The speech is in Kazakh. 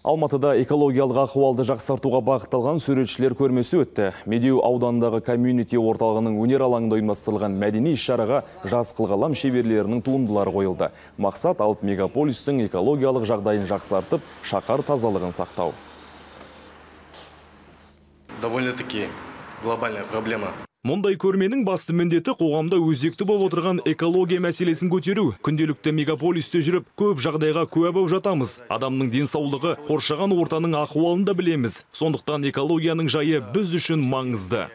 Алматыда экологиялық ахуалды жақсартуға бағытталған суретшілер көрмесі өтті. Медеу ауданындағы комьюнити орталығының өнер алаңында ұйымдастырылған мәдени іс-шараға жас қылғалам шеберлерінің туындылары қойылды. Мақсат алып мегаполистің экологиялық жағдайын жақсартып, шақар тазалығын сақтау. довольно-таки глобальная проблема. Мұндай көрменің басты міндеті қоғамда өзекті болып отырған экология мәселесін көтеру. Күнделікті мегаполисте жүріп, көп жағдайға куә болып жатамыз. Адамның денсаулығы, қоршаған ортаның ахуалын да білеміз. Сондықтан экологияның жайы біз үшін маңызды.